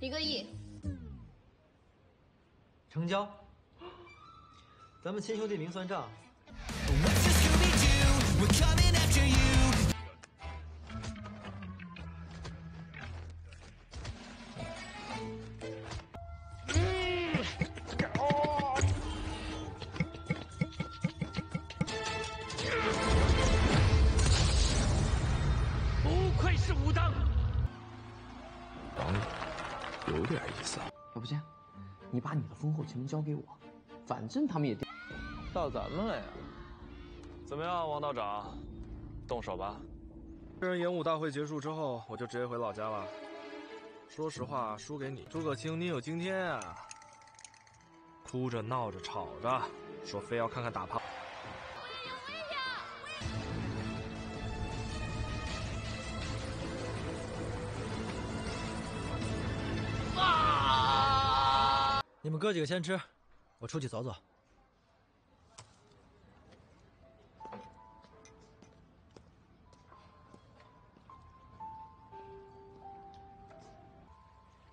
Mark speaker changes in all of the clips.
Speaker 1: 一个亿，
Speaker 2: 成交。咱们亲兄弟明算账。
Speaker 3: 有点意思。
Speaker 4: 要不这样，你把你的丰厚钱交给我，反正他们也
Speaker 5: 到咱们了呀。
Speaker 6: 怎么样，王道长，动手吧。
Speaker 7: 这人演武大会结束之后，我就直接回老家了。说实话，输给你，诸葛青，你有今天啊！哭着闹着吵着，说非要看看打炮。
Speaker 2: 你们哥几个先吃，我出去走走。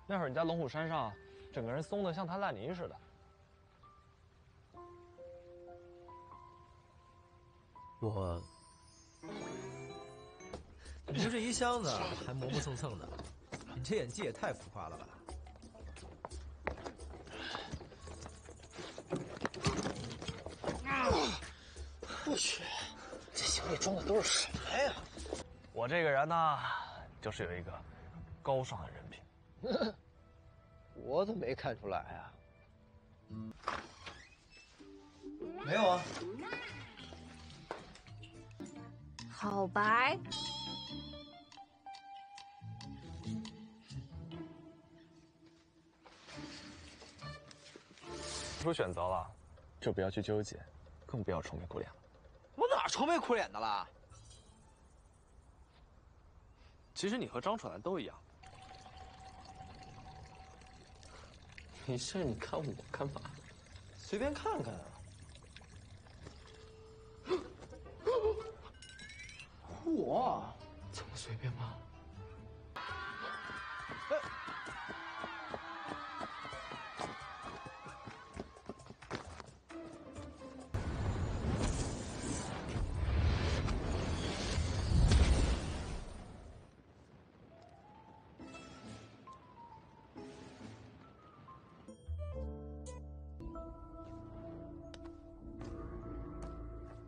Speaker 5: 那会儿你在龙虎山上，整个人松的像滩烂泥似的。
Speaker 2: 我，你就这一箱子还磨磨蹭蹭的，你这演技也太浮夸了吧！
Speaker 4: 我去，这行李装的都是什么呀？
Speaker 5: 我这个人呢，就是有一个高尚的人品。
Speaker 4: 我怎么没看出来啊？
Speaker 2: 没有啊，
Speaker 1: 好白。
Speaker 5: 做出选择了，就不要去纠结，更不要愁眉苦脸了。
Speaker 4: 我哪愁眉苦脸的了？
Speaker 5: 其实你和张楚岚都一样。没事，你看我干嘛？随便看看啊。
Speaker 4: 我
Speaker 5: 这么随便吗？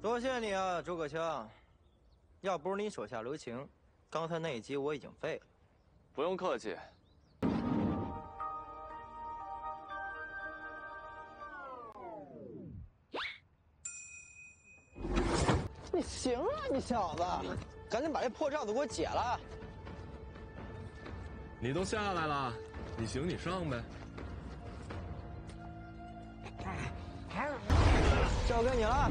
Speaker 2: 多谢你啊，诸葛青。要不是你手下留情，刚才那一击我已经废了。
Speaker 5: 不用客气。
Speaker 4: 你行啊，你小子，赶紧把这破罩子给我解了。
Speaker 7: 你都下来了，你行你上呗。
Speaker 4: 交给你了，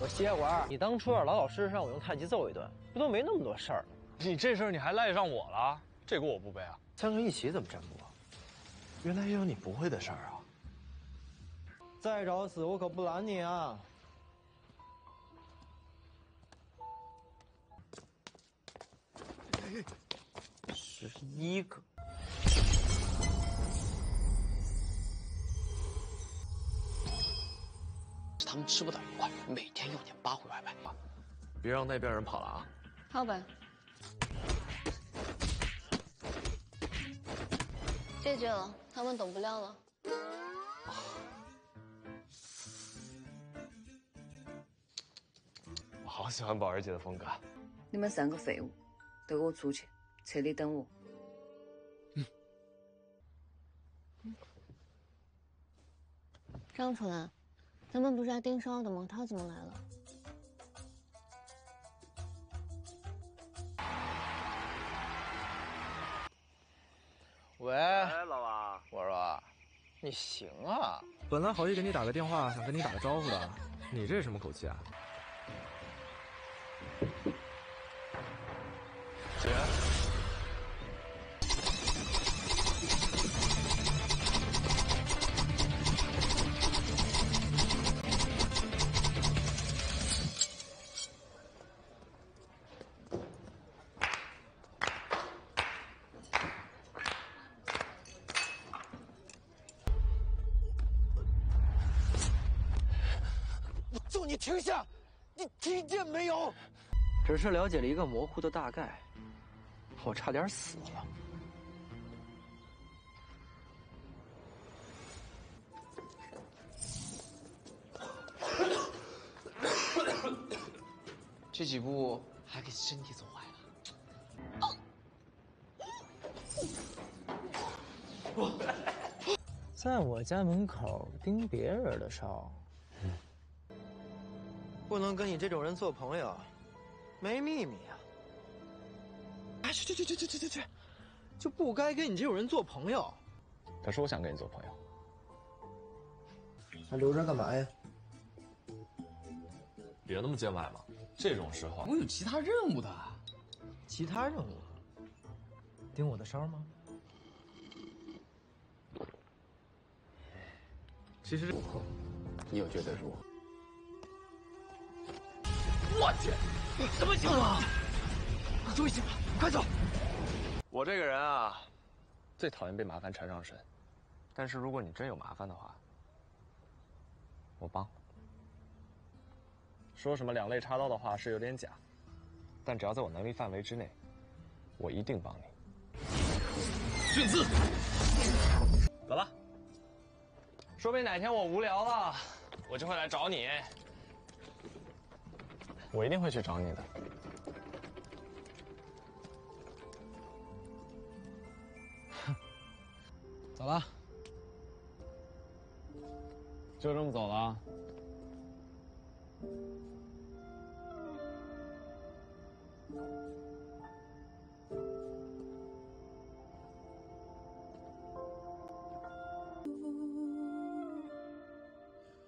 Speaker 4: 我歇会儿。你当初要是老老实实让我用太极揍一顿，不都没那么多事儿？
Speaker 5: 你这事儿你还赖上我了？这锅我不背啊！
Speaker 4: 三个一起怎么占卜？
Speaker 5: 原来也有你不会的事儿啊！
Speaker 2: 再找死我可不拦你啊！
Speaker 4: 十一个。他们吃不到一块，每天要点八回外卖。
Speaker 5: 别让那边人跑了啊！
Speaker 1: 好本。谢谢了，他们等不了了。
Speaker 5: 我好喜欢宝儿姐的风格。
Speaker 8: 你们三个废物，都给我出去，车里等我。
Speaker 1: 嗯张楚岚，咱们不是来盯梢的吗？他怎么来了？
Speaker 4: 喂，
Speaker 5: 哎，老王，
Speaker 4: 我说，你行啊？
Speaker 7: 本来好意给你打个电话，想跟你打个招呼的，你这什么口气啊？
Speaker 4: 你停下！你听见没有？
Speaker 5: 只是了解了一个模糊的大概，我差点死了。
Speaker 4: 这几步还给身体走坏了。
Speaker 9: 在我家门口盯别人的梢，
Speaker 2: 不能跟你这种人做朋友，没秘密啊。
Speaker 4: 哎，去去去去去去去去，就不该跟你这种人做朋友。
Speaker 6: 可是我想跟你做朋友。
Speaker 10: 还留着干嘛呀？
Speaker 7: 别那么见外嘛，这种时候
Speaker 10: 我有其他任务的。
Speaker 4: 其他任务？盯我的梢吗？
Speaker 7: 其实
Speaker 3: 你又觉得如何？
Speaker 4: 我去，什么情况？终于醒了，快走！
Speaker 5: 我这个人啊，最讨厌被麻烦缠上身。但是如果你真有麻烦的话，我帮。说什么两肋插刀的话是有点假，但只要在我能力范围之内，我一定帮你。
Speaker 7: 训字，
Speaker 5: 走吧。说不定哪天我无聊了，我就会来找你。我一定会去找你的。
Speaker 9: 走了，
Speaker 6: 就这么走了？